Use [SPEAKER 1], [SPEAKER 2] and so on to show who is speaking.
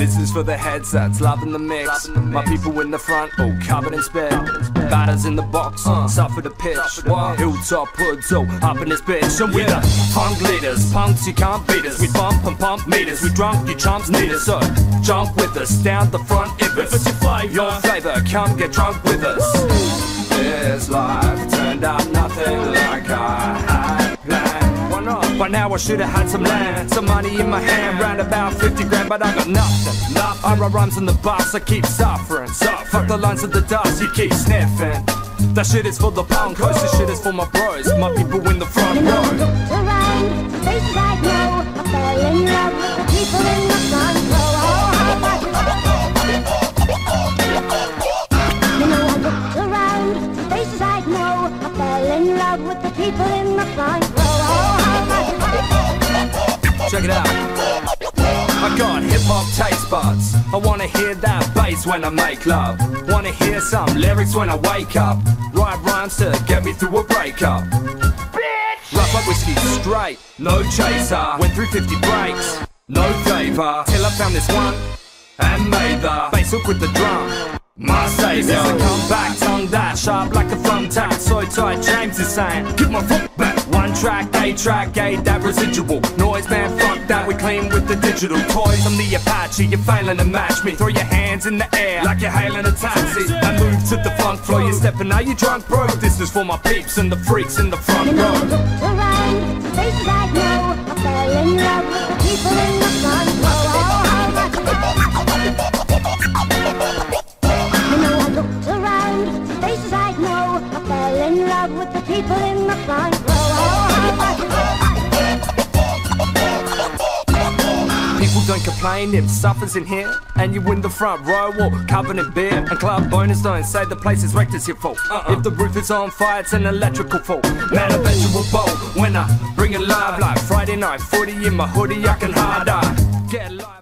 [SPEAKER 1] This is for the heads that's loving the mix. My people in the front, all covered in spit. Batters in the box, uh. Suffa the pitch. Hilltop hoods, all up in this bitch. And we the punk leaders, punks you can't beat us. We bump and pump meters, we drunk, you chumps need us. So jump with us down the front if it's your flavor. Your flavor, come get drunk with us. This life turned out nothing now I should have had some land, some money in my hand, round about 50 grand, but I got nothing. nothing. I write rhymes on the bus, I keep suffering. suffering. Fuck the lines of the dust, you keep sniffing. That shit is for the punkos, this shit is for my bros, my people in the front
[SPEAKER 2] You know,
[SPEAKER 1] row.
[SPEAKER 2] looked around, faces I know. I fell in love with the people in the front row. Oh, how You know, I looked around, faces I know. I fell in love with the people
[SPEAKER 1] it out. I got hip hop taste buds. I wanna hear that bass when I make love. Wanna hear some lyrics when I wake up. Write rhymes to get me through a breakup. Bitch! Rough up whiskey straight, no chaser. Went through 50 breaks, no favor. Till I found this one and made the bass hook with the drum. My savior. Is a comeback, tongue that sharp like a thumbtack. So tight, James is saying, give my foot back. One track, A track, A that residual noise, man. Fuck that, we clean with the digital toys. I'm the Apache, you're failing to match me. Throw your hands in the air like you're hailing a taxi. I move to the funk floor, you're stepping out, you drunk, bro. This is for my peeps and the freaks in the front
[SPEAKER 2] You know, I looked around, faces I know. I fell in love with the people in the front row. How much You know, I looked around, faces I know. I fell in love with the people in the front
[SPEAKER 1] People don't complain if Suffa's in here and you in the front row or covered in beer and club bonus don't say the place is wrecked it's your fault. Uh-uh. If the roof is on fire, it's an electrical fault. Man, I bet you will bolt when I bring it live like Friday night. 40 in my hoodie, I can hard eye. Get live.